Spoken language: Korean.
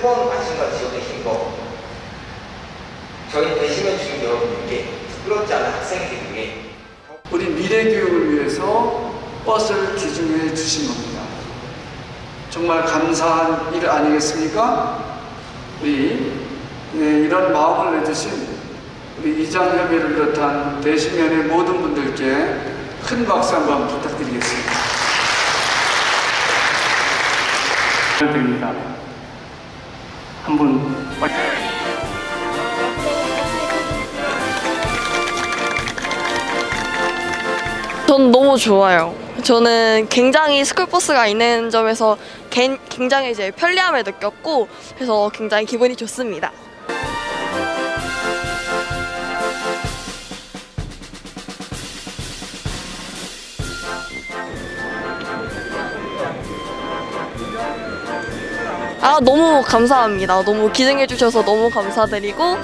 뜨거운 관심과 지원의 힘과 저희 대신해 주신 여러분들께 부끄럽지 않은 학생들을 위해 우리 미래 교육을 위해서 버스를 기증해 주신 겁니다. 정말 감사한 일 아니겠습니까? 우리 예, 이런 마음을 내주신 우리 이장협의를 비롯한 대신면의 모든 분들께 큰 박수 한번 부탁드리겠습니다. 드립니다. 한분 전 너무 좋아요. 저는 굉장히 스쿨버스가 있는 점에서 개- 굉장히 이제 편리함을 느꼈고 그래서 굉장히 기분이 좋습니다. 아 너무 감사합니다. 너무 기증해 주셔서 너무 감사드리고